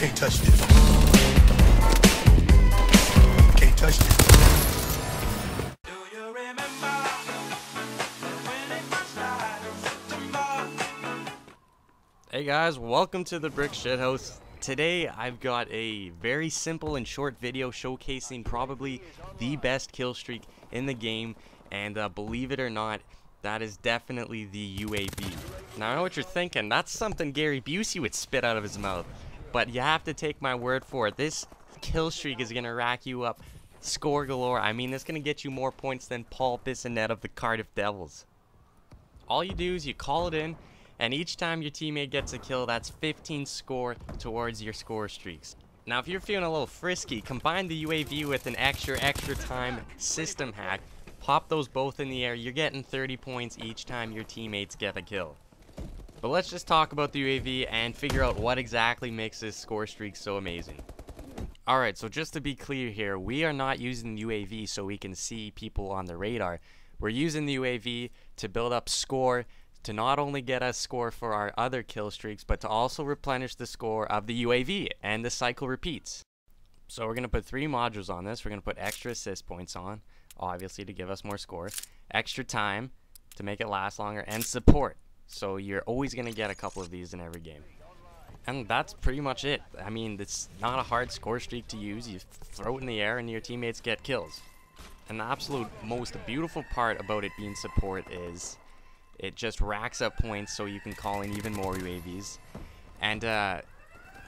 Can't touch this. Can't touch this. Hey guys, welcome to the Brykks Shithouse. Today I've got a very simple and short video showcasing probably the best kill streak in the game and uh, believe it or not, that is definitely the UAV. Now I know what you're thinking, that's something Gary Busey would spit out of his mouth. But you have to take my word for it. This kill streak is going to rack you up score galore. I mean, it's going to get you more points than Paul Bissonnette of the Cardiff Devils. All you do is you call it in, and each time your teammate gets a kill, that's 15 score towards your score streaks. Now, if you're feeling a little frisky, combine the UAV with an extra, extra time system hack. Pop those both in the air. You're getting 30 points each time your teammates get a kill. But let's just talk about the UAV and figure out what exactly makes this score streak so amazing. Alright, so just to be clear here, we are not using the UAV so we can see people on the radar. We're using the UAV to build up score to not only get us score for our other kill streaks, but to also replenish the score of the UAV, and the cycle repeats. So we're going to put three modules on this. We're going to put extra assist points on, obviously to give us more score, extra time to make it last longer, and support. So you're always going to get a couple of these in every game. And that's pretty much it. I mean, it's not a hard score streak to use. You throw it in the air and your teammates get kills. And the absolute most beautiful part about it being support is it just racks up points so you can call in even more UAVs. And uh,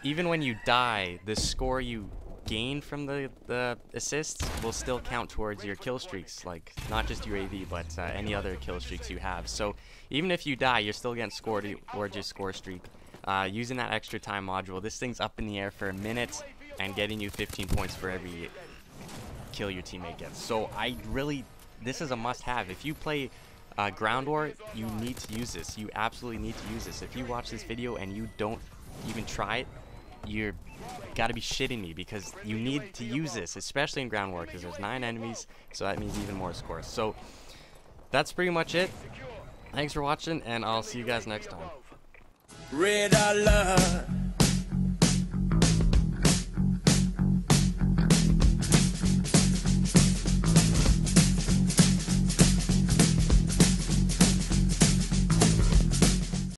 even when you die, the score you gain from the, the assists will still count towards your kill streaks, like not just UAV, but uh, any other kill streaks you have. So even if you die, you're still getting scored towards your score streak. Uh, using that extra time module, this thing's up in the air for a minute and getting you 15 points for every kill your teammate gets. So I really, this is a must-have. If you play uh, Ground War, you need to use this. You absolutely need to use this. If you watch this video and you don't even try it, you're gotta be shitting me because you need to use this, especially in Ground War, because there's nine enemies, so that means even more scores. So that's pretty much it. Thanks for watching, and I'll see you guys next time.